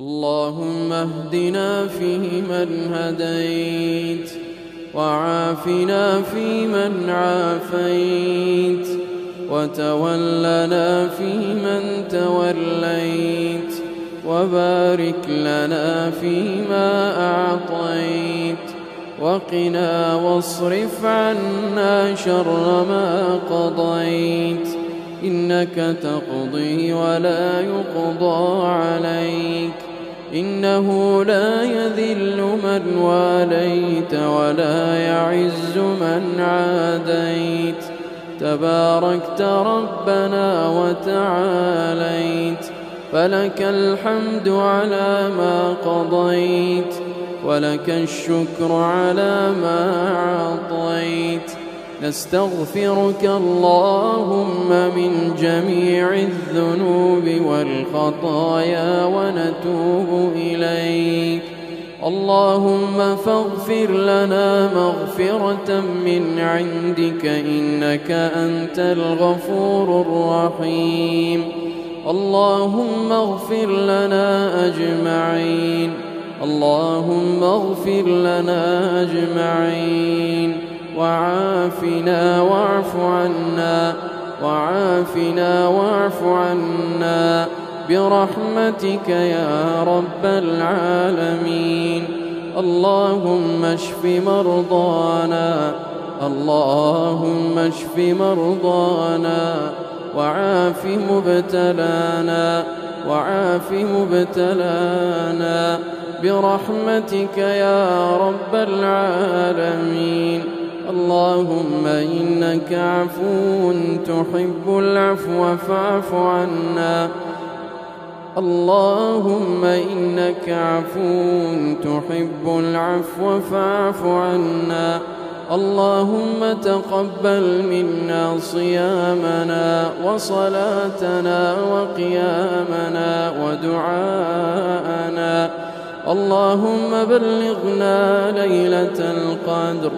اللهم اهدنا فيمن هديت وعافنا فيمن عافيت وتولنا فيمن توليت وبارك لنا فيما أعطيت وقنا واصرف عنا شر ما قضيت إنك تقضي ولا يقضى عليك. إنه لا يذل من واليت ولا يعز من عاديت. تباركت ربنا وتعاليت. فلك الحمد على ما قضيت. ولك الشكر على ما أعطيت نستغفرك اللهم من جميع الذنوب والخطايا ونتوب إليك. اللهم فاغفر لنا مغفرة من عندك إنك أنت الغفور الرحيم. اللهم اغفر لنا أجمعين. اللهم اغفر لنا أجمعين. وعافنا واعف عنا وعافنا واعف عنا برحمتك يا رب العالمين. اللهم اشف مرضانا اللهم اشف مرضانا وعاف مبتلانا وعاف مبتلانا برحمتك يا رب العالمين. اللهم إنك عفو تحب العفو فاعف عنا. اللهم إنك عفو تحب العفو فاعف عنا. اللهم تقبل منا صيامنا وصلاتنا وقيامنا ودعاءنا. اللهم بلغنا ليلة القدر.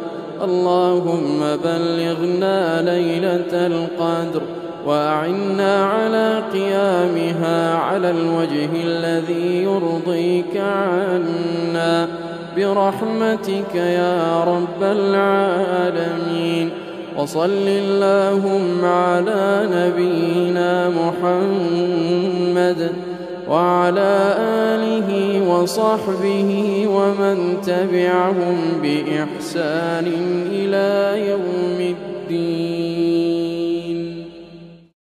اللهم بلغنا ليلة القدر وأعنا على قيامها على الوجه الذي يرضيك عنا. برحمتك يا رب العالمين. وصل اللهم على نبينا محمد. وعلى آله وصحبه ومن تبعهم بإحسان إلى يوم الدين.